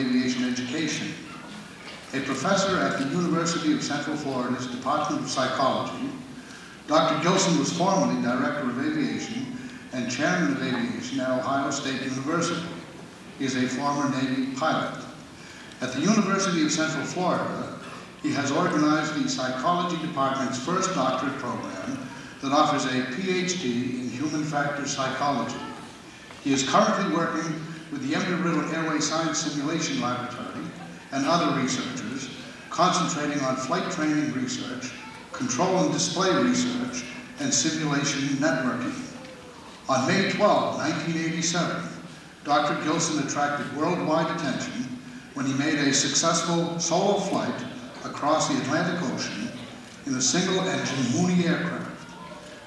aviation education. A professor at the University of Central Florida's Department of Psychology, Dr. Gilson was formerly Director of Aviation and Chairman of Aviation at Ohio State University. He is a former Navy pilot. At the University of Central Florida, he has organized the Psychology Department's first doctorate program that offers a PhD in Human Factor Psychology. He is currently working with the Embry-Riddle Airway Science Simulation Laboratory and other researchers concentrating on flight training research, control and display research, and simulation networking. On May 12, 1987, Dr. Gilson attracted worldwide attention when he made a successful solo flight across the Atlantic Ocean in a single-engine Mooney aircraft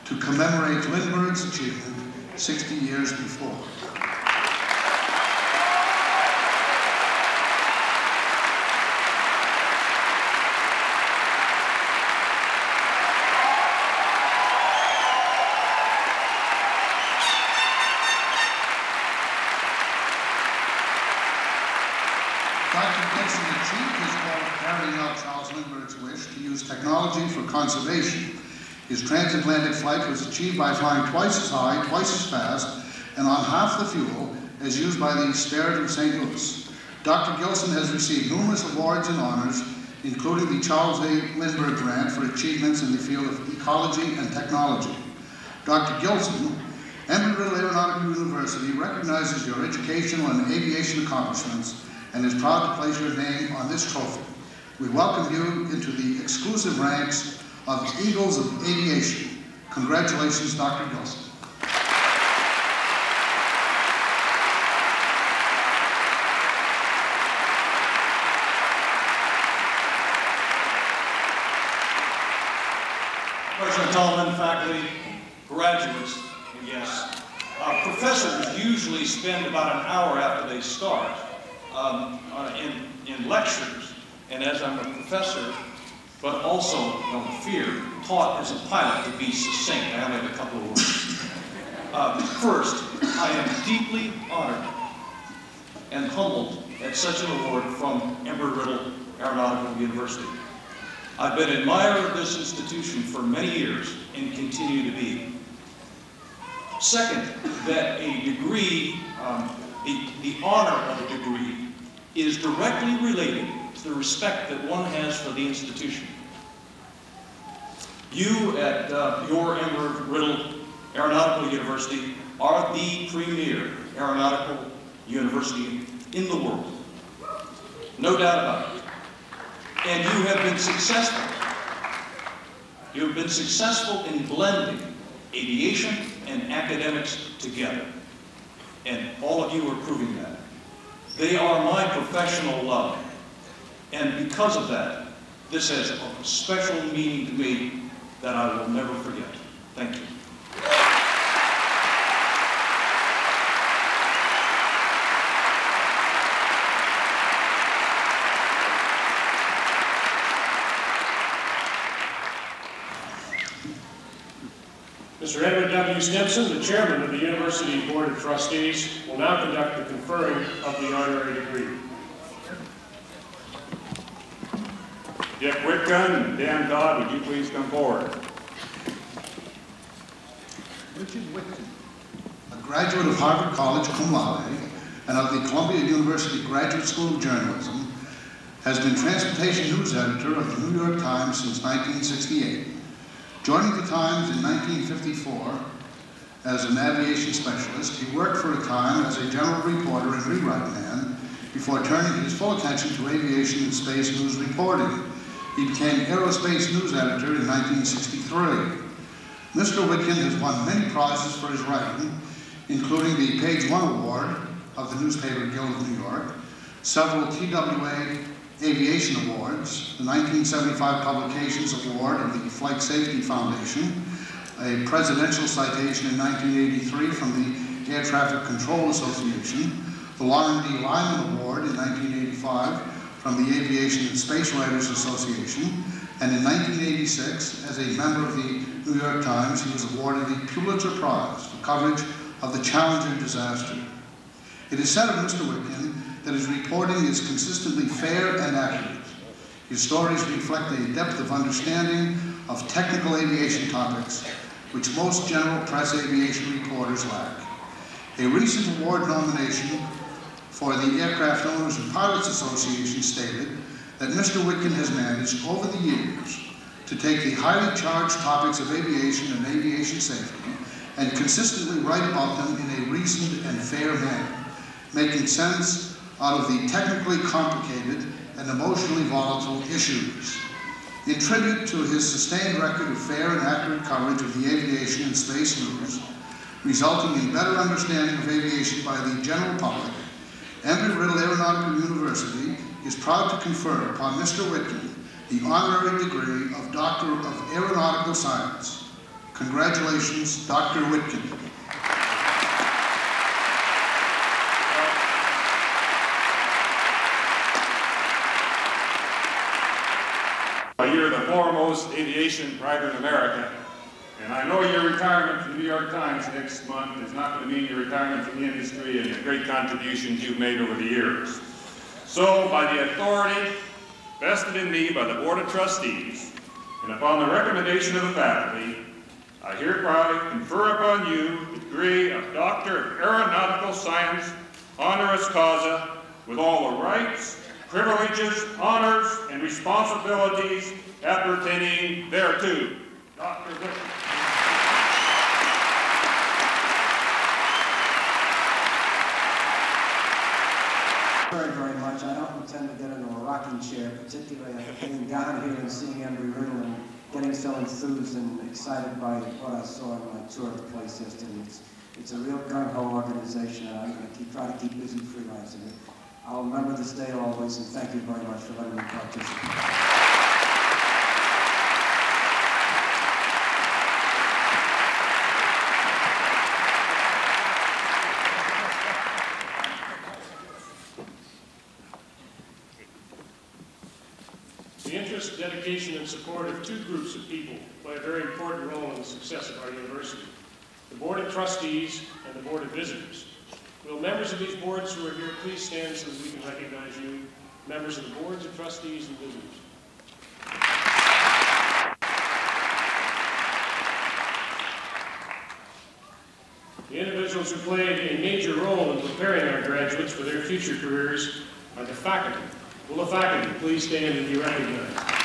to commemorate Lindbergh's achievement 60 years before. Dr. Gilson achieved his goal of carrying out Charles Lindbergh's wish to use technology for conservation. His transatlantic flight was achieved by flying twice as high, twice as fast, and on half the fuel as used by the Spirit of St. Louis. Dr. Gilson has received numerous awards and honors, including the Charles A. Lindbergh Grant for achievements in the field of ecology and technology. Dr. Gilson, Embry-Riddle Aeronautical University recognizes your educational and aviation accomplishments and is proud to place your name on this trophy. We welcome you into the exclusive ranks of Eagles of Aviation. Congratulations, Dr. Gilson.
President faculty, graduates, and yes, uh, professors usually spend about an hour after they start um, uh, in, in lectures. And as I'm a professor, but also, don't fear, taught as a pilot to be succinct, I only have a couple of words. Uh, first, I am deeply honored and humbled at such an award from Embry-Riddle Aeronautical University. I've been an admirer of this institution for many years and continue to be. Second, that a degree, um, the, the honor of a degree, is directly related the respect that one has for the institution. You at uh, your Embry-Riddle Aeronautical University are the premier aeronautical university in the world. No doubt about it. And you have been successful. You have been successful in blending aviation and academics together. And all of you are proving that. They are my professional love. And because of that, this has a special meaning to me that I will never forget. Thank you.
Mr. Edward W. Stimpson, the chairman of the University Board of Trustees, will now conduct the conferring of the honorary degree.
Dick Witkin and Dan Dodd, would you please come forward?
Richard Witkin, a graduate of Harvard College cum laude and of the Columbia University Graduate School of Journalism, has been transportation news editor of the New York Times since 1968. Joining the Times in 1954 as an aviation specialist, he worked for a time as a general reporter and rewrite man before turning his full attention to aviation and space news reporting. He became aerospace news editor in 1963. Mr. Witkin has won many prizes for his writing, including the Page One Award of the Newspaper Guild of New York, several TWA Aviation Awards, the 1975 Publications Award of the Flight Safety Foundation, a presidential citation in 1983 from the Air Traffic Control Association, the Lauren D. Lyman Award in 1985 from the Aviation and Space Writers Association, and in 1986, as a member of the New York Times, he was awarded the Pulitzer Prize for coverage of the Challenger disaster. It is said of Mr. Witkin that his reporting is consistently fair and accurate. His stories reflect a depth of understanding of technical aviation topics which most general press aviation reporters lack. A recent award nomination for the Aircraft Owners and Pilots Association stated that Mr. Witkin has managed over the years to take the highly charged topics of aviation and aviation safety and consistently write about them in a reasoned and fair manner, making sense out of the technically complicated and emotionally volatile issues. In tribute to his sustained record of fair and accurate coverage of the aviation and space news, resulting in better understanding of aviation by the general public, Embry-Riddle Aeronautical University is proud to confer upon Mr. Witkin the honorary degree of Doctor of Aeronautical Science. Congratulations, Dr. Witkin.
You're the foremost aviation writer in America, and I know your retirement from the New York Times next month is not going to mean your retirement from the industry and the great contributions you've made over the years. So, by the authority vested in me by the Board of Trustees, and upon the recommendation of the faculty, I hereby confer upon you the degree of Doctor of Aeronautical Science, honoris causa, with all the rights, privileges, honors, and responsibilities appertaining thereto. Dr. Whitman.
very, very intend to get into a rocking chair, particularly after down here and seeing Embry-Riddle and getting so enthused and excited by what I saw in my tour of the place yesterday. It's, it's a real gung-ho organization, and I'm going to keep, try to keep busy freelancing it. I'll remember this day always, and thank you very much for letting me participate.
The interest, dedication, and support of two groups of people play a very important role in the success of our university. The Board of Trustees and the Board of Visitors. Will members of these boards who are here please stand so that we can recognize you, members of the boards of trustees and visitors. The individuals who played a major role in preparing our graduates for their future careers are the faculty. Will the faculty please stand and be recognized?